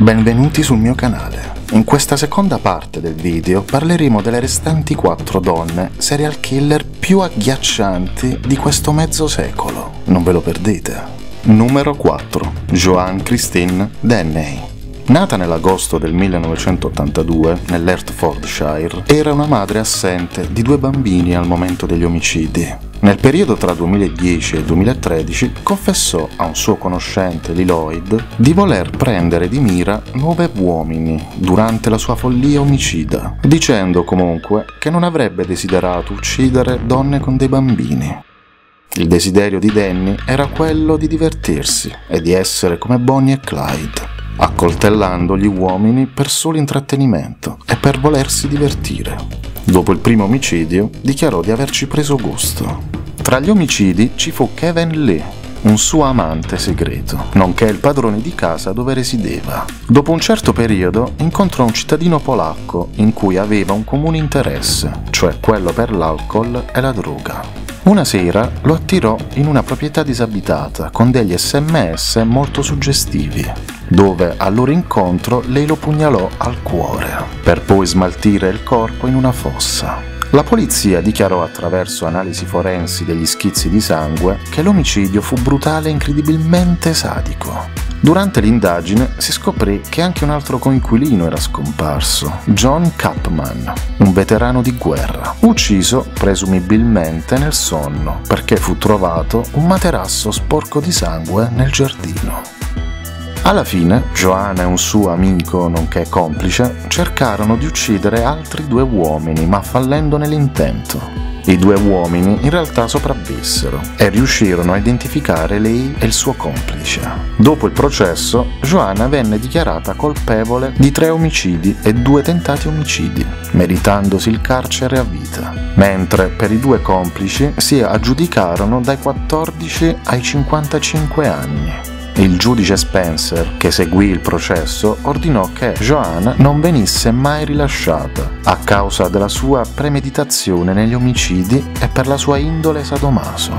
Benvenuti sul mio canale. In questa seconda parte del video parleremo delle restanti quattro donne serial killer più agghiaccianti di questo mezzo secolo. Non ve lo perdete. Numero 4. Joan Christine Denney. Nata nell'agosto del 1982 nell'Hertfordshire, era una madre assente di due bambini al momento degli omicidi. Nel periodo tra 2010 e 2013 confessò a un suo conoscente, Lloyd, di voler prendere di mira nove uomini durante la sua follia omicida, dicendo comunque che non avrebbe desiderato uccidere donne con dei bambini. Il desiderio di Danny era quello di divertirsi e di essere come Bonnie e Clyde, accoltellando gli uomini per solo intrattenimento e per volersi divertire. Dopo il primo omicidio, dichiarò di averci preso gusto. Tra gli omicidi ci fu Kevin Lee, un suo amante segreto, nonché il padrone di casa dove resideva. Dopo un certo periodo incontrò un cittadino polacco in cui aveva un comune interesse, cioè quello per l'alcol e la droga. Una sera lo attirò in una proprietà disabitata con degli sms molto suggestivi dove al loro incontro lei lo pugnalò al cuore, per poi smaltire il corpo in una fossa. La polizia dichiarò attraverso analisi forensi degli schizzi di sangue che l'omicidio fu brutale e incredibilmente sadico. Durante l'indagine si scoprì che anche un altro coinquilino era scomparso, John Capman, un veterano di guerra, ucciso presumibilmente nel sonno perché fu trovato un materasso sporco di sangue nel giardino. Alla fine, Joanna e un suo amico, nonché complice, cercarono di uccidere altri due uomini, ma fallendo nell'intento. I due uomini in realtà sopravvissero e riuscirono a identificare lei e il suo complice. Dopo il processo, Joanna venne dichiarata colpevole di tre omicidi e due tentati omicidi, meritandosi il carcere a vita, mentre per i due complici si aggiudicarono dai 14 ai 55 anni. Il giudice Spencer, che seguì il processo, ordinò che Joanne non venisse mai rilasciata a causa della sua premeditazione negli omicidi e per la sua indole sadomaso.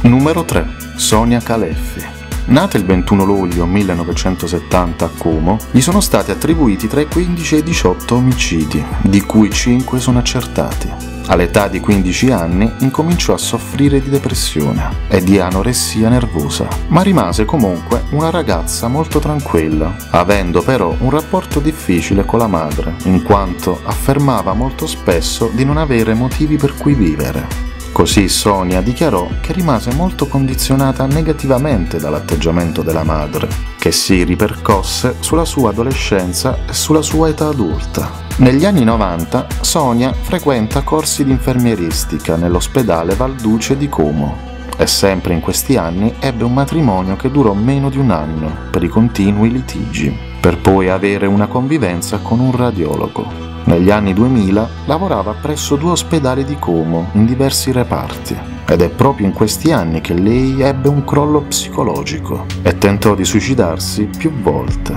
Numero 3. Sonia Caleffi. Nata il 21 luglio 1970 a Como, gli sono stati attribuiti tra i 15 e i 18 omicidi, di cui 5 sono accertati. All'età di 15 anni incominciò a soffrire di depressione e di anoressia nervosa, ma rimase comunque una ragazza molto tranquilla, avendo però un rapporto difficile con la madre, in quanto affermava molto spesso di non avere motivi per cui vivere. Così Sonia dichiarò che rimase molto condizionata negativamente dall'atteggiamento della madre, che si ripercosse sulla sua adolescenza e sulla sua età adulta. Negli anni 90 Sonia frequenta corsi di infermieristica nell'ospedale Valduce di Como e sempre in questi anni ebbe un matrimonio che durò meno di un anno per i continui litigi, per poi avere una convivenza con un radiologo. Negli anni 2000 lavorava presso due ospedali di Como in diversi reparti ed è proprio in questi anni che lei ebbe un crollo psicologico e tentò di suicidarsi più volte.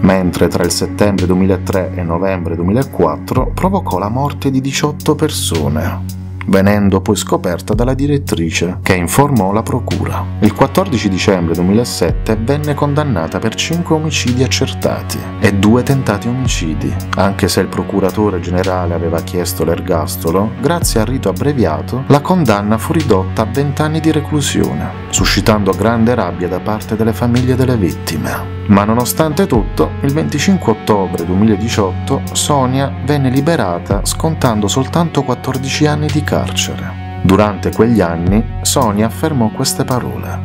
Mentre tra il settembre 2003 e novembre 2004 provocò la morte di 18 persone venendo poi scoperta dalla direttrice, che informò la procura. Il 14 dicembre 2007 venne condannata per 5 omicidi accertati e 2 tentati omicidi, anche se il procuratore generale aveva chiesto l'ergastolo, grazie al rito abbreviato la condanna fu ridotta a 20 anni di reclusione, suscitando grande rabbia da parte delle famiglie delle vittime. Ma nonostante tutto, il 25 ottobre 2018 Sonia venne liberata scontando soltanto 14 anni di carcere. Durante quegli anni Sonia affermò queste parole.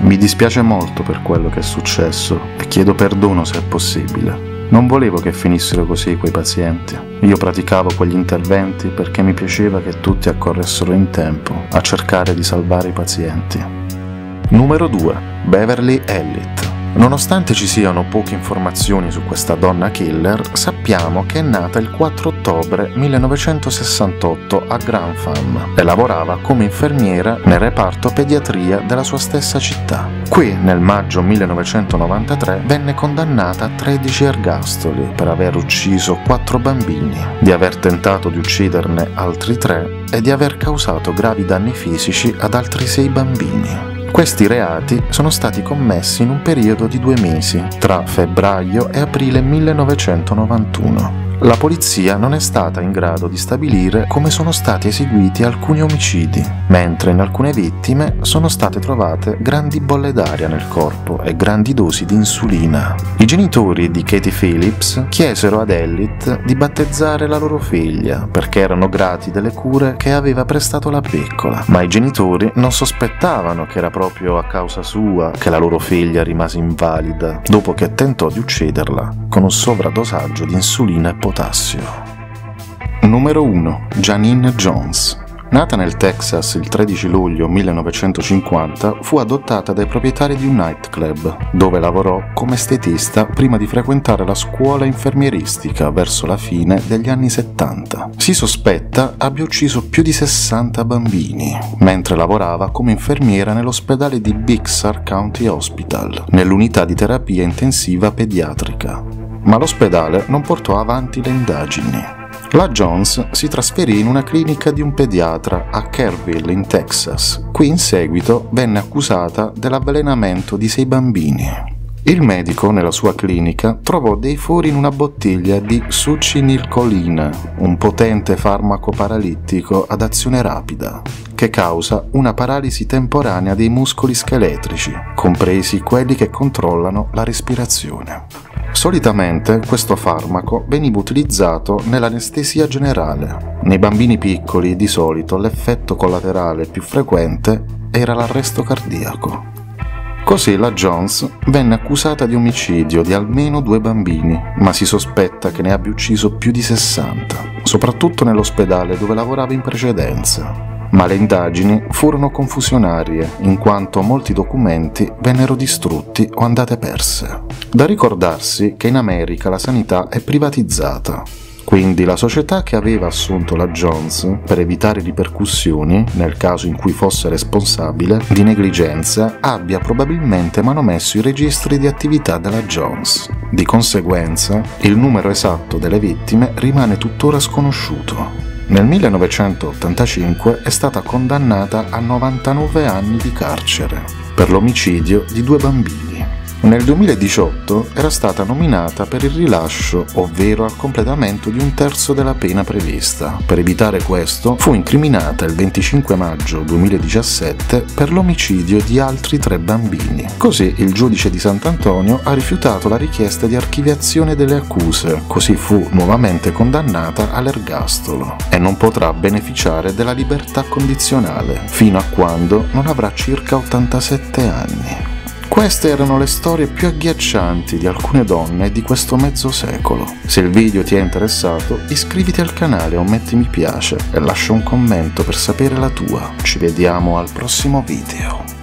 Mi dispiace molto per quello che è successo e chiedo perdono se è possibile. Non volevo che finissero così quei pazienti. Io praticavo quegli interventi perché mi piaceva che tutti accorressero in tempo a cercare di salvare i pazienti. Numero 2. Beverly Elliott. Nonostante ci siano poche informazioni su questa donna killer, sappiamo che è nata il 4 ottobre 1968 a Grantham e lavorava come infermiera nel reparto pediatria della sua stessa città. Qui, nel maggio 1993, venne condannata a 13 ergastoli per aver ucciso 4 bambini, di aver tentato di ucciderne altri 3 e di aver causato gravi danni fisici ad altri 6 bambini. Questi reati sono stati commessi in un periodo di due mesi, tra febbraio e aprile 1991 la polizia non è stata in grado di stabilire come sono stati eseguiti alcuni omicidi, mentre in alcune vittime sono state trovate grandi bolle d'aria nel corpo e grandi dosi di insulina. I genitori di Katie Phillips chiesero ad Elliot di battezzare la loro figlia perché erano grati delle cure che aveva prestato la piccola, ma i genitori non sospettavano che era proprio a causa sua che la loro figlia rimase invalida dopo che tentò di ucciderla con un sovradosaggio di insulina e potassio. Numero 1. Janine Jones. Nata nel Texas il 13 luglio 1950, fu adottata dai proprietari di un nightclub, dove lavorò come estetista prima di frequentare la scuola infermieristica verso la fine degli anni 70. Si sospetta abbia ucciso più di 60 bambini, mentre lavorava come infermiera nell'ospedale di Bixar County Hospital, nell'unità di terapia intensiva pediatrica. Ma l'ospedale non portò avanti le indagini la Jones si trasferì in una clinica di un pediatra a Kerrville, in Texas. Qui in seguito venne accusata dell'avvelenamento di sei bambini. Il medico nella sua clinica trovò dei fori in una bottiglia di succinilcolina, un potente farmaco paralittico ad azione rapida, che causa una paralisi temporanea dei muscoli scheletrici, compresi quelli che controllano la respirazione. Solitamente questo farmaco veniva utilizzato nell'anestesia generale. Nei bambini piccoli di solito l'effetto collaterale più frequente era l'arresto cardiaco. Così la Jones venne accusata di omicidio di almeno due bambini, ma si sospetta che ne abbia ucciso più di 60, soprattutto nell'ospedale dove lavorava in precedenza ma le indagini furono confusionarie in quanto molti documenti vennero distrutti o andate perse. Da ricordarsi che in America la sanità è privatizzata, quindi la società che aveva assunto la Jones per evitare ripercussioni, nel caso in cui fosse responsabile, di negligenza, abbia probabilmente manomesso i registri di attività della Jones. Di conseguenza, il numero esatto delle vittime rimane tuttora sconosciuto. Nel 1985 è stata condannata a 99 anni di carcere per l'omicidio di due bambini. Nel 2018 era stata nominata per il rilascio, ovvero al completamento di un terzo della pena prevista. Per evitare questo, fu incriminata il 25 maggio 2017 per l'omicidio di altri tre bambini. Così il giudice di Sant'Antonio ha rifiutato la richiesta di archiviazione delle accuse, così fu nuovamente condannata all'ergastolo e non potrà beneficiare della libertà condizionale fino a quando non avrà circa 87 anni. Queste erano le storie più agghiaccianti di alcune donne di questo mezzo secolo. Se il video ti è interessato, iscriviti al canale o metti mi piace e lascia un commento per sapere la tua. Ci vediamo al prossimo video.